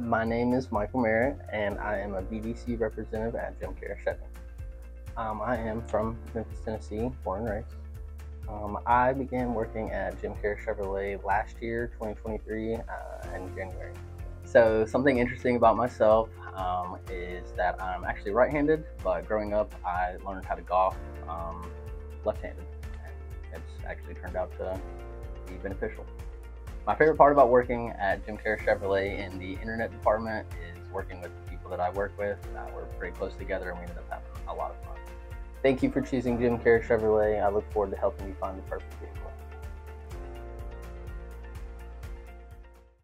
My name is Michael Merritt, and I am a BDC representative at Keras Chevy. Um, I am from Memphis, Tennessee, born and raised. Um, I began working at Jim Keras Chevrolet last year, 2023, uh, in January. So something interesting about myself um, is that I'm actually right-handed, but growing up, I learned how to golf um, left-handed. And it's actually turned out to be beneficial. My favorite part about working at Jim Keras Chevrolet in the internet department is working with the people that I work with. Uh, we're pretty close together and we ended up having a lot of fun. Thank you for choosing Jim Keras Chevrolet. I look forward to helping you find the perfect vehicle.